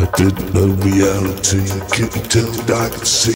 I didn't know reality. Couldn't tell I could see.